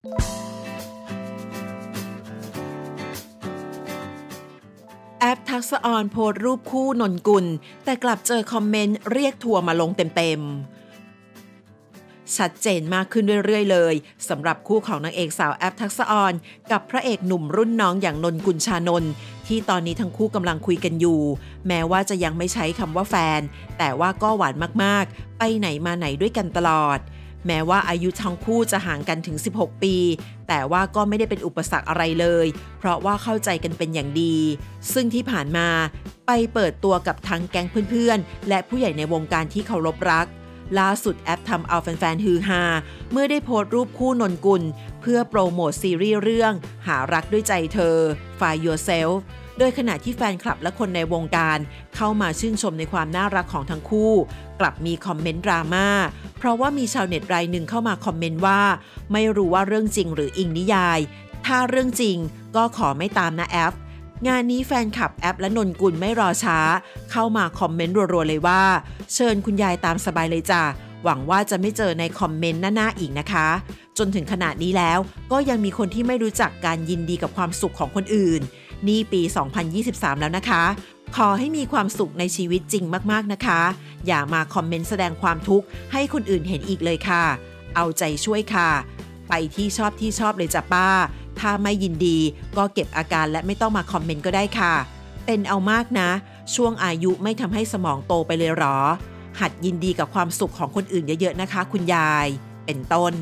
แอฟ ทักษอรโพสต์รูปคู่นนกุล แต่กลับเจอคอมเมนต์เรียกทัวร์มาลงเต็มๆ ชัดเจนมากขึ้นเรื่อยๆ เลยสำหรับคู่ของนางเอกสาวแอฟ ทักษอร กับพระเอกหนุ่มรุ่นน้องอย่างนนกุลชานนที่ตอนนี้ทั้งคู่กำลังคุยกันอยู่ แม้ว่าจะยังไม่ใช้คำว่าแฟน แต่ว่าก็หวานมากๆ ไปไหนมาไหนด้วยกันตลอด แม้ว่าอายุทั้งคู่จะห่างกันถึง 16 ปี แต่ว่าก็ไม่ได้เป็นอุปสรรคอะไรเลย เพราะว่าเข้าใจกันเป็นอย่างดี ซึ่งที่ผ่านมาไปเปิดตัวกับทั้งแก๊งเพื่อนๆ และผู้ใหญ่ในวงการที่เคารพรัก ล่าสุดแอปทำเอาแฟนๆฮือฮาเมื่อได้โพสต์รูปคู่นนกุล เพื่อโปรโมทซีรีส์เรื่อง หารักด้วยใจเธอ Find Yourself โดยขณะที่แฟนคลับและคนในวงการ เข้ามาชื่นชมในความน่ารักของทั้งคู่ กลับมีคอมเมนต์ดราม่า เพราะว่ามีชาวเน็ตรายหนึ่งเข้ามาคอมเมนต์ว่า ไม่รู้ว่าเรื่องจริงหรืออิงนิยาย ถ้าเรื่องจริงก็ขอไม่ตามนะแอปงานนี้แฟนคลับแอปและนนกุลไม่รอช้า เข้ามาคอมเมนต์รัวๆเลยว่า เชิญคุณยายตามสบายเลยจ้ะหวังว่าจะไม่เจอในคอมเมนต์หน้าๆอีกนะคะจนถึงขนาดนี้แล้ว ก็ยังมีคนที่ไม่รู้จักการยินดีกับความสุขของคนอื่น นี่ปี 2023 แล้วนะคะ ขอให้มีความสุขในชีวิตจริงมากๆนะคะ อย่ามาคอมเมนต์แสดงความทุกข์ให้คนอื่นเห็นอีกเลยค่ะ เอาใจช่วยค่ะ ไปที่ชอบที่ชอบเลยจ้ะป้า ถ้าไม่ยินดีก็เก็บอาการและไม่ต้องมาคอมเมนต์ก็ได้ค่ะ เป็นเอามากนะ ช่วงอายุไม่ทำให้สมองโตไปเลยหรอหัดยินดีกับความสุขของคนอื่นเยอะๆนะคะ คุณยาย เป็นต้น